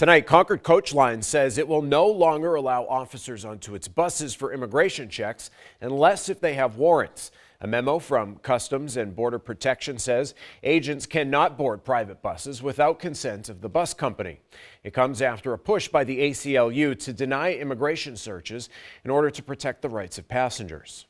Tonight, Concord Coach Line says it will no longer allow officers onto its buses for immigration checks unless if they have warrants. A memo from Customs and Border Protection says agents cannot board private buses without consent of the bus company. It comes after a push by the ACLU to deny immigration searches in order to protect the rights of passengers.